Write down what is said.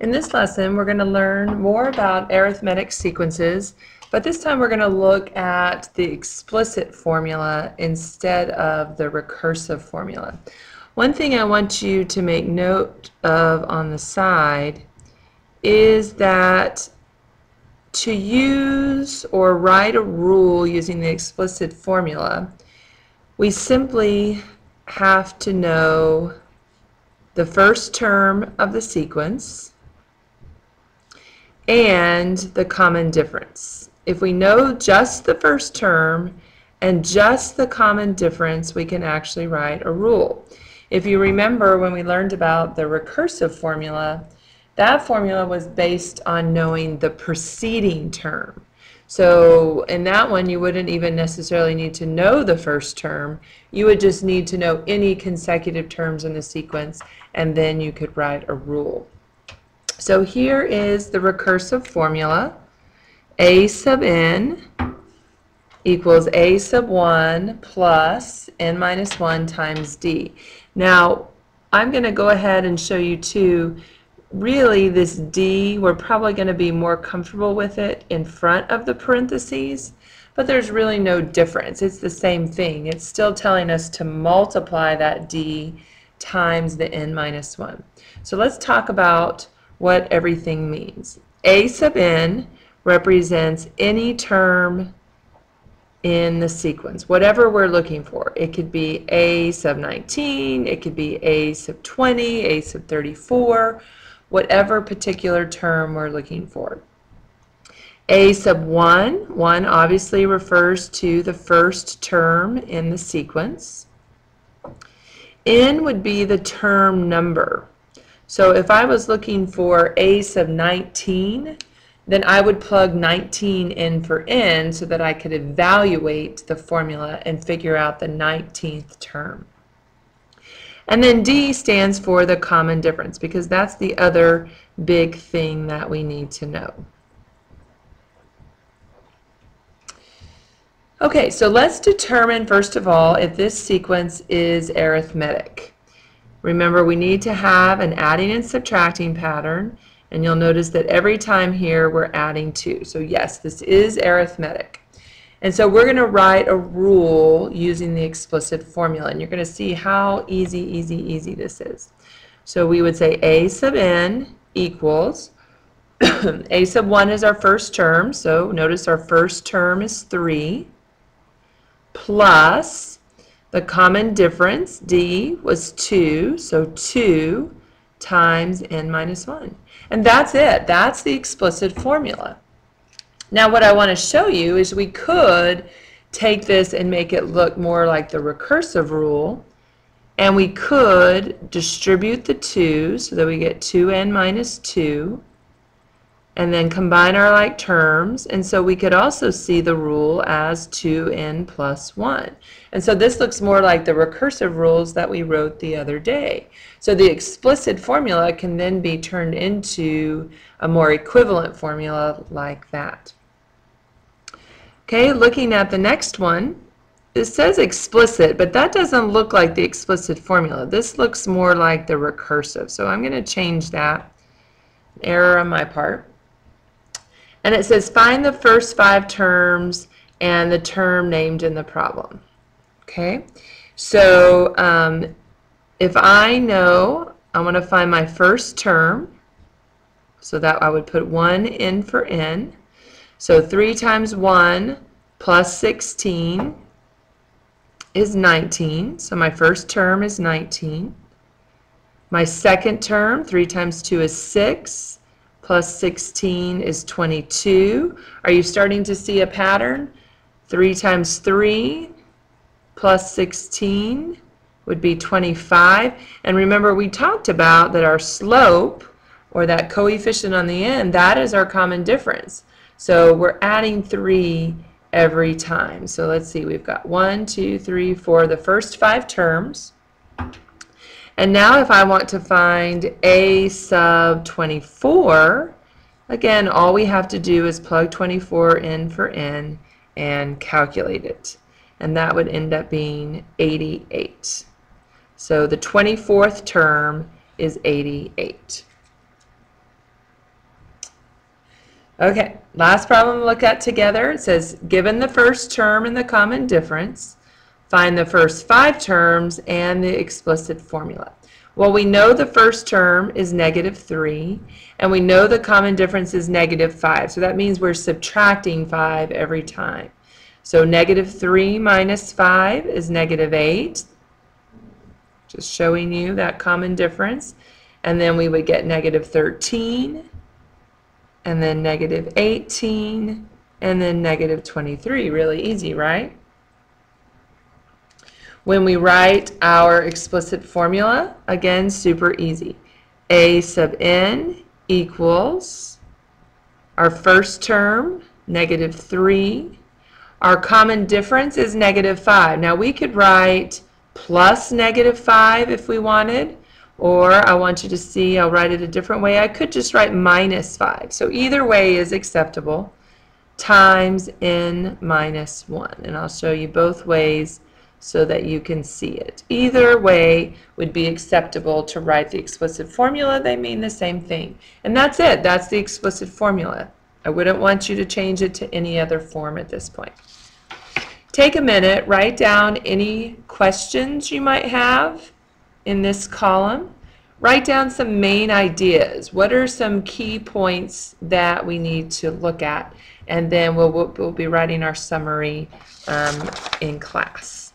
In this lesson, we're going to learn more about arithmetic sequences, but this time we're going to look at the explicit formula instead of the recursive formula. One thing I want you to make note of on the side is that to use or write a rule using the explicit formula, we simply have to know the first term of the sequence and the common difference. If we know just the first term and just the common difference, we can actually write a rule. If you remember when we learned about the recursive formula, that formula was based on knowing the preceding term. So in that one, you wouldn't even necessarily need to know the first term. You would just need to know any consecutive terms in the sequence, and then you could write a rule. So here is the recursive formula. A sub n equals a sub 1 plus n minus 1 times d. Now, I'm going to go ahead and show you too really this D, we're probably going to be more comfortable with it in front of the parentheses, but there's really no difference. It's the same thing. It's still telling us to multiply that D times the n minus 1. So let's talk about what everything means. A sub n represents any term in the sequence, whatever we're looking for. It could be A sub 19, it could be A sub 20, A sub 34, whatever particular term we're looking for. A sub 1, 1 obviously refers to the first term in the sequence. N would be the term number. So if I was looking for A sub 19, then I would plug 19 in for n so that I could evaluate the formula and figure out the 19th term. And then D stands for the common difference because that's the other big thing that we need to know. Okay, so let's determine first of all if this sequence is arithmetic. Remember we need to have an adding and subtracting pattern and you'll notice that every time here we're adding 2. So yes, this is arithmetic. And so we're going to write a rule using the explicit formula. And you're going to see how easy, easy, easy this is. So we would say a sub n equals, a sub 1 is our first term, so notice our first term is 3, plus the common difference, d, was 2, so 2 times n minus 1. And that's it. That's the explicit formula. Now what I want to show you is we could take this and make it look more like the recursive rule and we could distribute the 2 so that we get 2n minus 2 and then combine our like terms and so we could also see the rule as 2n plus 1 and so this looks more like the recursive rules that we wrote the other day so the explicit formula can then be turned into a more equivalent formula like that Okay, looking at the next one, it says explicit, but that doesn't look like the explicit formula. This looks more like the recursive. So I'm going to change that. Error on my part. And it says find the first five terms and the term named in the problem. Okay, so um, if I know I want to find my first term, so that I would put 1 in for n. So 3 times 1 plus 16 is 19. So my first term is 19. My second term, 3 times 2 is 6, plus 16 is 22. Are you starting to see a pattern? 3 times 3 plus 16 would be 25. And remember, we talked about that our slope, or that coefficient on the end, that is our common difference. So we're adding 3 every time. So let's see, we've got one, two, three, four, the first five terms. And now if I want to find a sub 24, again, all we have to do is plug 24 in for n and calculate it. And that would end up being 88. So the 24th term is 88. Okay, last problem to look at together. It says, given the first term and the common difference, find the first five terms and the explicit formula. Well, we know the first term is negative 3, and we know the common difference is negative 5. So that means we're subtracting 5 every time. So negative 3 minus 5 is negative 8. Just showing you that common difference. And then we would get negative 13, and then negative 18, and then negative 23. Really easy, right? When we write our explicit formula, again, super easy. A sub n equals our first term, negative 3. Our common difference is negative 5. Now we could write plus negative 5 if we wanted, or I want you to see, I'll write it a different way. I could just write minus 5. So either way is acceptable, times n minus 1. And I'll show you both ways so that you can see it. Either way would be acceptable to write the explicit formula. They mean the same thing. And that's it. That's the explicit formula. I wouldn't want you to change it to any other form at this point. Take a minute, write down any questions you might have in this column. Write down some main ideas. What are some key points that we need to look at? And then we'll, we'll, be writing our summary um, in class.